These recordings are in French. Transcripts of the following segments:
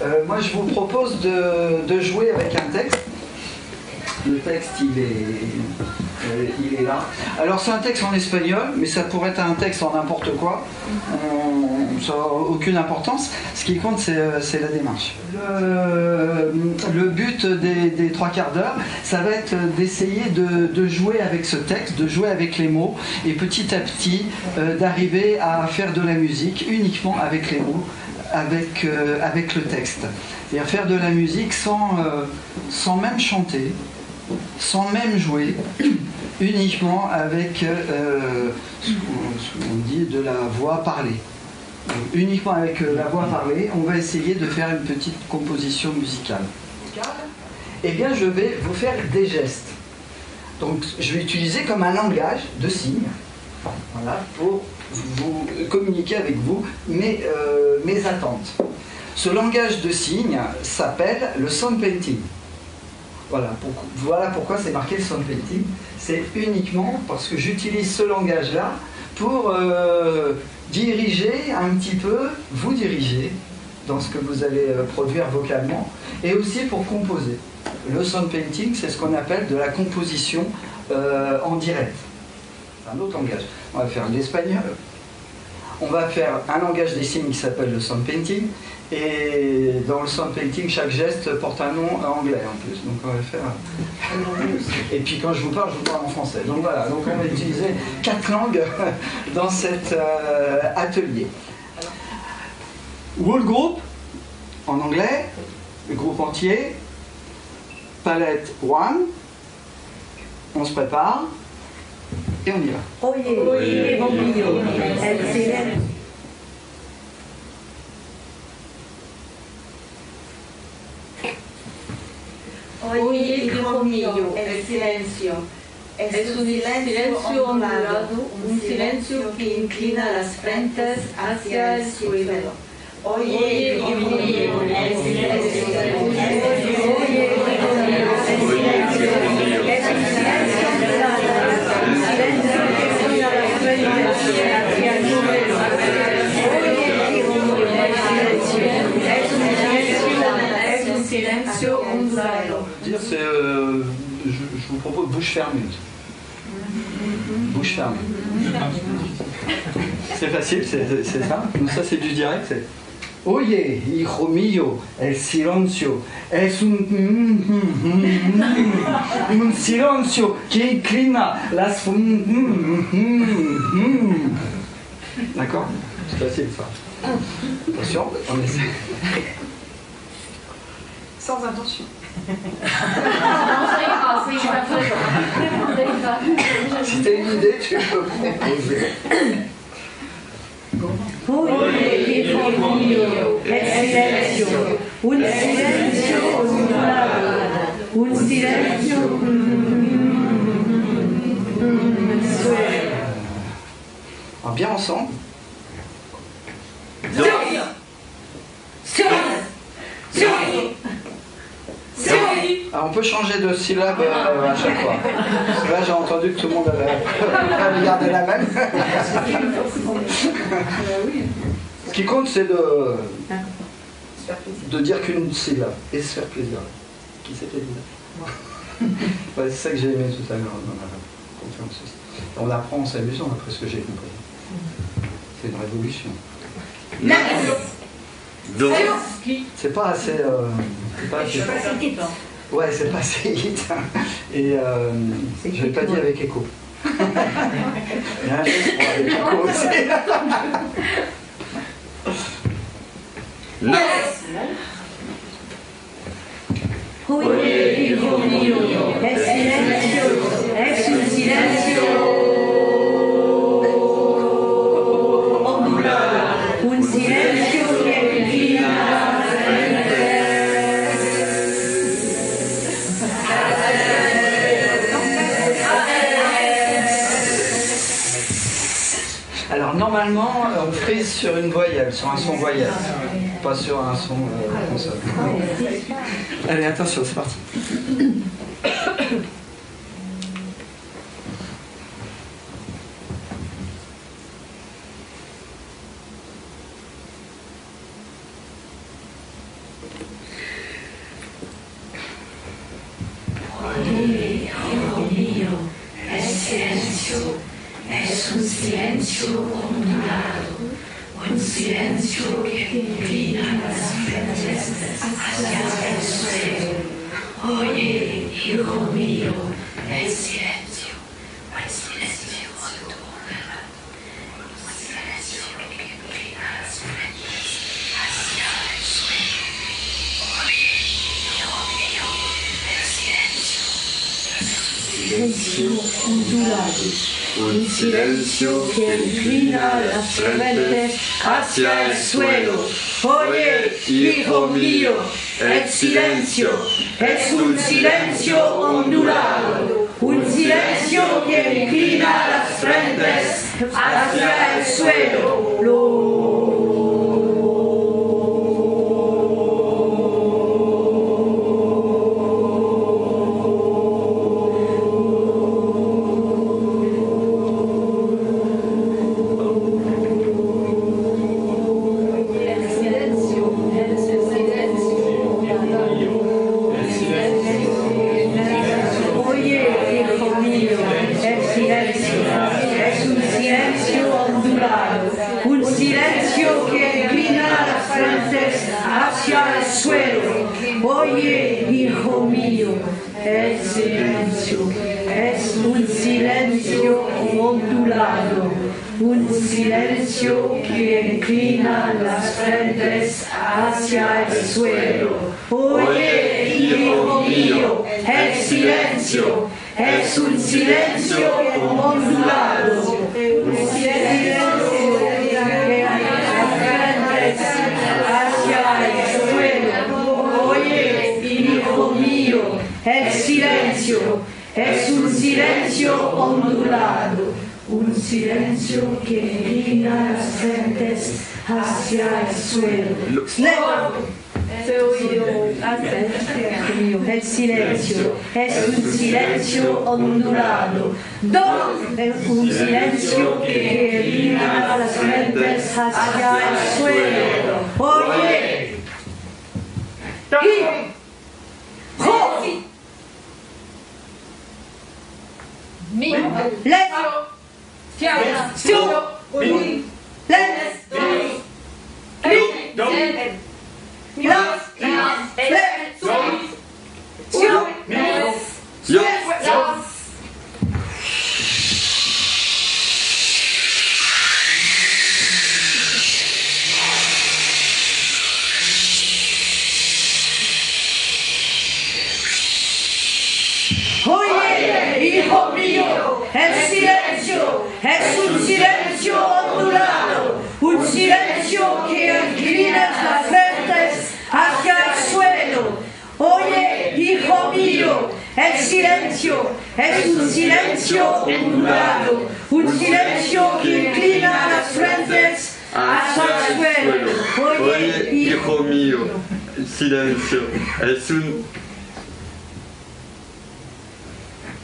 Euh, moi, je vous propose de, jouer avec un texte. Le texte, il est, euh, il est là. Alors, c'est un texte en espagnol, mais ça pourrait être un texte en n'importe quoi. On- ça n'a aucune importance. Ce qui compte, c'est euh, la démarche. Le, but des, trois quarts d'heure, ça va être d'essayer de, jouer avec ce texte, de jouer avec les mots, et petit à petit euh, d'arriver à faire de la musique uniquement avec les mots, avec, euh, avec le texte. C'est-à-dire faire de la musique sans, euh, sans même chanter, sans même jouer, uniquement avec euh, ce qu'on dit de la voix parlée. Uniquement avec la voix parlée, on va essayer de faire une petite composition musicale. Eh bien, je vais vous faire des gestes. Donc, je vais utiliser comme un langage de signes, voilà, pour vous communiquer avec vous mes, euh, mes attentes. Ce langage de signes s'appelle le sound painting. Voilà, pour- voilà pourquoi c'est marqué sound painting. C'est uniquement parce que j'utilise ce langage-là pour euh, diriger un petit peu, vous diriger dans ce que vous allez euh, produire vocalement, et aussi pour composer. Le sound painting, c'est ce qu'on appelle de la composition en direct. Un autre langage. On va faire l'espagnol. On va faire un langage des signes qui s'appelle le sound painting. Et dans le sound painting, chaque geste porte un nom anglais en plus. Donc on va faire. Et puis quand je vous parle, je vous parle en français. Donc voilà, donc on va utiliser quatre langues dans cet euh, atelier. Whole group en anglais, le groupe entier, palette one, on se prépare Oye, oye, bombillo, el silencio. Oye, hijo mío, el silencio. Es un silencio ondulado, un silencio que inclina las frentes hacia el suelo. Oye, hijo mío, el silencio. Es un silencio ondulado. Dire, c'est, euh, je, je vous propose bouche fermée. Bouche fermée. C'est facile, c'est ça? Donc ça, c'est du direct. c'est Oye, hijo mío, el silencio es un, un silencio que inclina las. D'accord? C'est facile ça. Attention, on essaie. Sans intention. Si t'as une idée, tu peux proposer. Un un bien ensemble. Alors, on peut changer de syllabe euh, à chaque fois. Parce que là, j'ai entendu que tout le monde avait, gardé la même. Ce qui compte, c'est de, de dire qu'une syllabe et se faire plaisir. Qui c'était dit Ouais, C'est ça que j'ai aimé tout à l'heure dans la conférence. On apprend en s'amusant, après ce que j'ai compris. C'est une révolution. C'est pas assez. euh, c'est pas assez- Ouais, c'est pas assez vite. Et euh, je l'ai pas dit avec écho. Il y a un geste pour avec écho aussi. Oye, hijo mío, el silencio es un silencio sur une voyelle, sur un son voyelle, pas sur un son euh, console. Allez, attention, c'est parti. Que inclina las frentes hacia el suelo. Oye, hijo mío, el Silencio ondulado. Un silencio que inclina las frentes hacia el suelo. Oye, hijo mío, el silencio es un silencio ondulado. Un silencio que inclina las frentes hacia el suelo. Un silencio que inclina las frentes hacia el suelo. Oye, hijo mío, el silencio es un silencio ondulado, un silencio que inclina las frentes hacia el suelo. Oye, hijo mío, el silencio es un silencio ondulado, un las frentes hacia el suelo. Oye, hijo mío, el silencio es un silencio ondulado, un silencio que inclina las frentes hacia el suelo. Se oído hace mío, el silencio es un silencio ondulado, do, es un silencio que inclina las frentes hacia el suelo. Oye, y, jo, mi, les, fiao, su, les, hijo mío, el silencio es un silencio ondulado, un silencio que inclina las frentes hacia el suelo. Oye, hijo mío, el silencio es un silencio ondulado, un silencio que inclina las frentes hacia el suelo. Oye, hijo mío, el silencio es un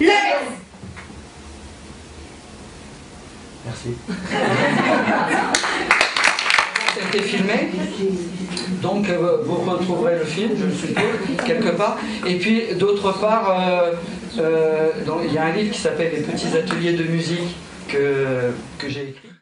les, Merci. C'était filmé, donc euh, vous retrouverez le film, je le suppose, quelque part. Et puis d'autre part, euh, euh, il y a un livre qui s'appelle Les petits ateliers de musique que, que j'ai écrit.